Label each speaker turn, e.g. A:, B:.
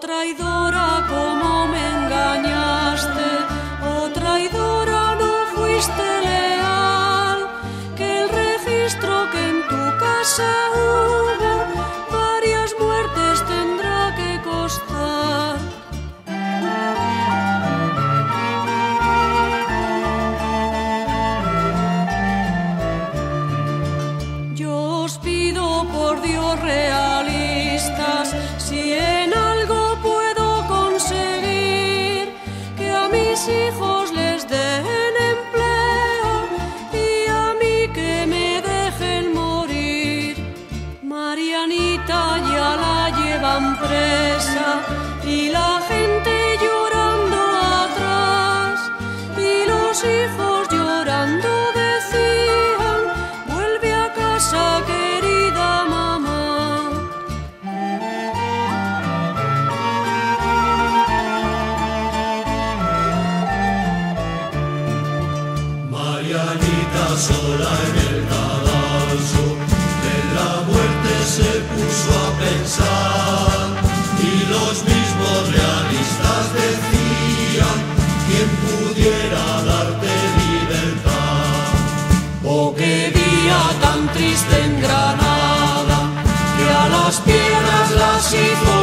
A: traidora, cómo me engañaste. Oh traidora, no fuiste leal. Que el registro que en tu casa hubo, varias muertes tendrá que costar. Yo os pido por Dios realistas, si
B: es sola en el cadalso, de la muerte se puso a pensar y los mismos realistas decían, ¿quién pudiera darte libertad?
A: Oh, qué día tan triste en Granada, que a las piedras las hizo